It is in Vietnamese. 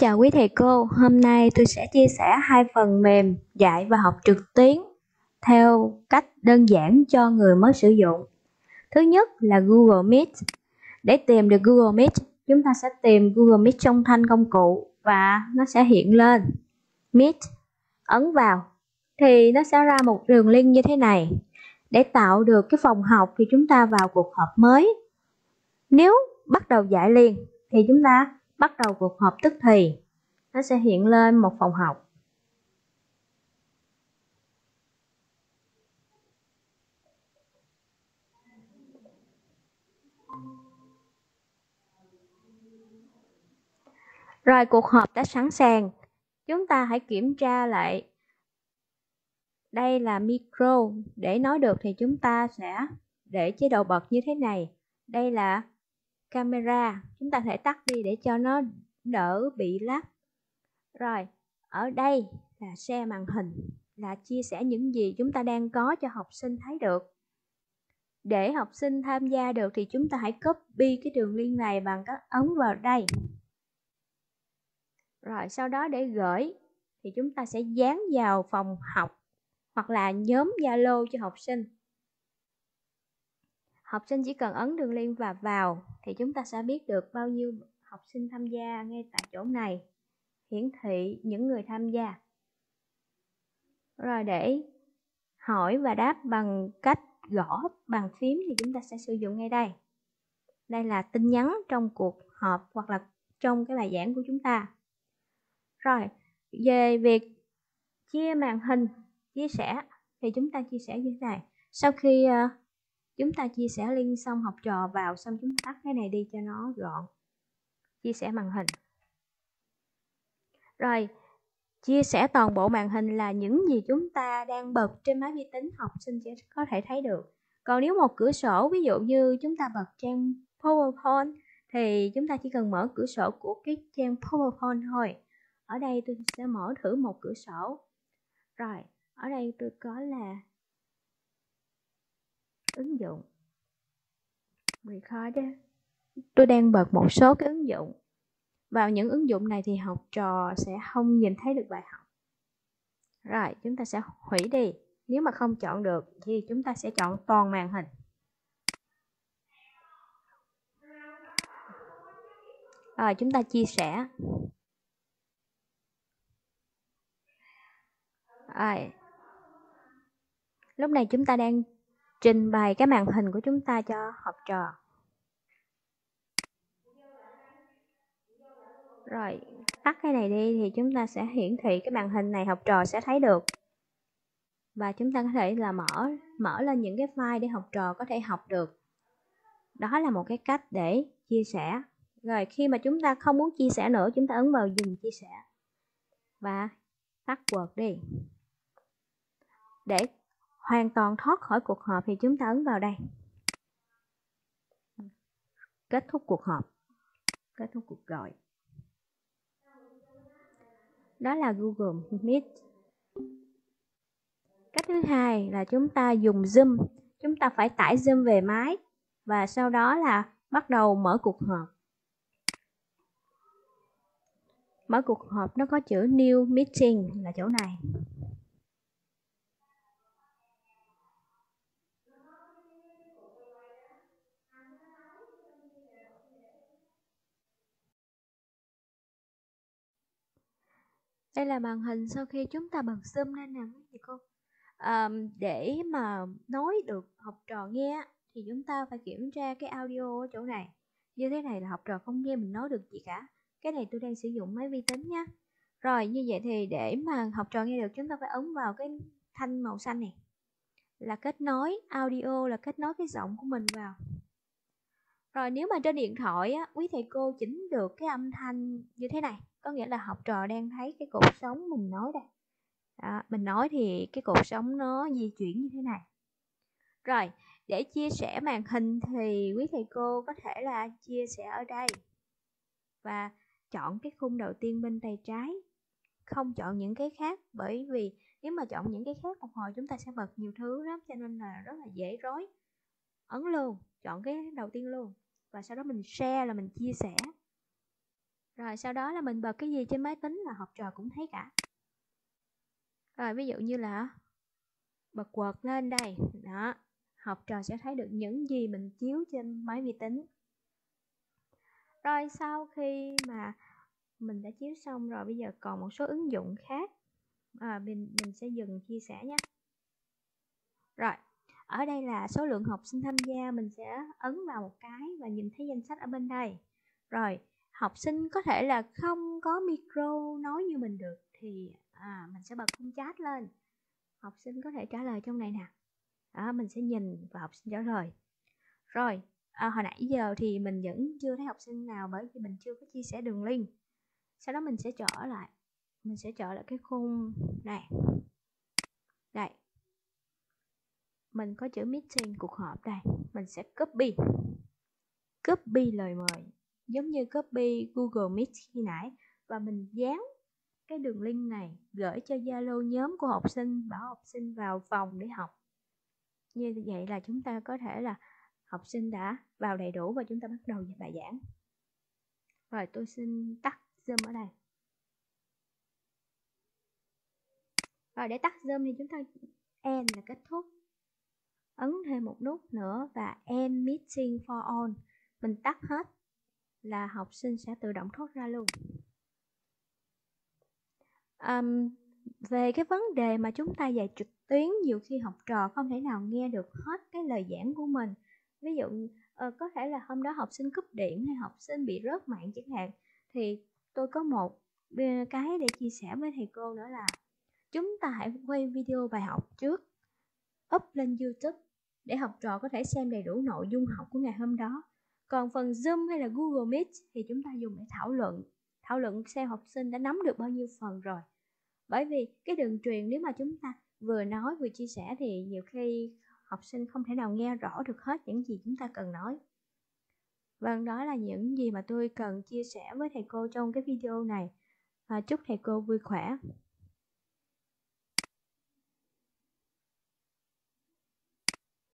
Chào quý thầy cô, hôm nay tôi sẽ chia sẻ hai phần mềm dạy và học trực tuyến theo cách đơn giản cho người mới sử dụng. Thứ nhất là Google Meet. Để tìm được Google Meet, chúng ta sẽ tìm Google Meet trong thanh công cụ và nó sẽ hiện lên Meet. Ấn vào thì nó sẽ ra một đường link như thế này. Để tạo được cái phòng học thì chúng ta vào cuộc họp mới. Nếu bắt đầu dạy liền thì chúng ta bắt đầu cuộc họp tức thì, nó sẽ hiện lên một phòng học Rồi cuộc họp đã sẵn sàng. Chúng ta hãy kiểm tra lại. Đây là micro. Để nói được thì chúng ta sẽ để chế độ bật như thế này. Đây là camera. Chúng ta thể tắt đi để cho nó đỡ bị lắc. Rồi, ở đây là share màn hình, là chia sẻ những gì chúng ta đang có cho học sinh thấy được. Để học sinh tham gia được thì chúng ta hãy copy cái đường link này bằng cách ấn vào đây. Rồi, sau đó để gửi thì chúng ta sẽ dán vào phòng học hoặc là nhóm Zalo cho học sinh. Học sinh chỉ cần ấn đường link và vào thì chúng ta sẽ biết được bao nhiêu học sinh tham gia ngay tại chỗ này. Hiển thị những người tham gia. Rồi để hỏi và đáp bằng cách gõ bàn phím thì chúng ta sẽ sử dụng ngay đây. Đây là tin nhắn trong cuộc họp hoặc là trong cái bài giảng của chúng ta. Rồi, về việc chia màn hình, chia sẻ thì chúng ta chia sẻ như thế này. Sau khi uh, chúng ta chia sẻ link xong học trò vào, xong chúng ta tắt cái này đi cho nó gọn. Chia sẻ màn hình. Rồi, chia sẻ toàn bộ màn hình là những gì chúng ta đang bật trên máy vi tính học sinh sẽ có thể thấy được. Còn nếu một cửa sổ, ví dụ như chúng ta bật trang PowerPoint, thì chúng ta chỉ cần mở cửa sổ của cái trang PowerPoint thôi. Ở đây tôi sẽ mở thử một cửa sổ. Rồi, ở đây tôi có là ứng dụng. Record tôi đang bật một số cái ứng dụng. Vào những ứng dụng này thì học trò sẽ không nhìn thấy được bài học. Rồi, chúng ta sẽ hủy đi. Nếu mà không chọn được thì chúng ta sẽ chọn toàn màn hình. Rồi, chúng ta chia sẻ. Rồi. Lúc này chúng ta đang trình bày cái màn hình của chúng ta cho học trò. Rồi, tắt cái này đi thì chúng ta sẽ hiển thị cái màn hình này học trò sẽ thấy được. Và chúng ta có thể là mở mở lên những cái file để học trò có thể học được. Đó là một cái cách để chia sẻ. Rồi, khi mà chúng ta không muốn chia sẻ nữa, chúng ta ấn vào dừng chia sẻ. Và tắt Word đi. Để hoàn toàn thoát khỏi cuộc họp thì chúng ta ấn vào đây. Kết thúc cuộc họp. Kết thúc cuộc gọi. Đó là Google Meet. Cách thứ hai là chúng ta dùng Zoom. Chúng ta phải tải Zoom về máy và sau đó là bắt đầu mở cuộc họp. Mở cuộc họp nó có chữ New Meeting là chỗ này. Đây là màn hình sau khi chúng ta bật zoom lên nè quý cô. À, để mà nói được học trò nghe thì chúng ta phải kiểm tra cái audio ở chỗ này. Như thế này là học trò không nghe mình nói được gì cả. Cái này tôi đang sử dụng máy vi tính nha. Rồi như vậy thì để mà học trò nghe được chúng ta phải ấn vào cái thanh màu xanh này. Là kết nối audio là kết nối cái giọng của mình vào. Rồi nếu mà trên điện thoại á, quý thầy cô chỉnh được cái âm thanh như thế này có nghĩa là học trò đang thấy cái cột sống mình nói đây. Đó, mình nói thì cái cột sống nó di chuyển như thế này. Rồi để chia sẻ màn hình thì quý thầy cô có thể là chia sẻ ở đây và chọn cái khung đầu tiên bên tay trái. Không chọn những cái khác bởi vì nếu mà chọn những cái khác một hồi chúng ta sẽ bật nhiều thứ lắm cho nên là rất là dễ rối. Ấn luôn chọn cái đầu tiên luôn và sau đó mình share là mình chia sẻ rồi sau đó là mình bật cái gì trên máy tính là học trò cũng thấy cả. Rồi ví dụ như là bật quật lên đây. Đó học trò sẽ thấy được những gì mình chiếu trên máy vi tính. Rồi sau khi mà mình đã chiếu xong rồi bây giờ còn một số ứng dụng khác. À, mình mình sẽ dừng chia sẻ nhé. Rồi ở đây là số lượng học sinh tham gia mình sẽ ấn vào một cái và nhìn thấy danh sách ở bên đây. Rồi học sinh có thể là không có micro nói như mình được thì à, mình sẽ bật khung chat lên. Học sinh có thể trả lời trong này nè. Đó mình sẽ nhìn và học sinh trả lời. Rồi à, hồi nãy giờ thì mình vẫn chưa thấy học sinh nào bởi vì mình chưa có chia sẻ đường link. Sau đó mình sẽ trở lại mình sẽ trở lại cái khung này. Đây. Mình có chữ meeting cuộc họp đây. Mình sẽ copy. Copy lời mời giống như copy Google Meet khi nãy. Và mình dán cái đường link này gửi cho Zalo nhóm của học sinh, bảo học sinh vào phòng để học. Như vậy là chúng ta có thể là học sinh đã vào đầy đủ và chúng ta bắt đầu bài giảng. Rồi, tôi xin tắt zoom ở đây. Rồi, để tắt zoom thì chúng ta end là kết thúc. Ấn thêm một nút nữa và end meeting for all. Mình tắt hết là học sinh sẽ tự động thoát ra luôn. Um, về cái vấn đề mà chúng ta dạy trực tuyến nhiều khi học trò không thể nào nghe được hết cái lời giảng của mình. Ví dụ uh, có thể là hôm đó học sinh cúp điện hay học sinh bị rớt mạng chẳng hạn thì tôi có một ờ, cái để chia sẻ với thầy cô nữa là chúng ta hãy quay video bài học trước up lên youtube để học trò có thể xem đầy đủ nội dung học của ngày hôm đó còn phần zoom hay là google meet thì chúng ta dùng để thảo luận. Thảo luận xem học sinh đã nắm được bao nhiêu phần rồi. Bởi vì cái đường truyền nếu mà chúng ta vừa nói vừa chia sẻ thì nhiều khi học sinh không thể nào nghe rõ được hết những gì chúng ta cần nói. Vâng đó là những gì mà tôi cần chia sẻ với thầy cô trong cái video này. À, chúc thầy cô vui khỏe.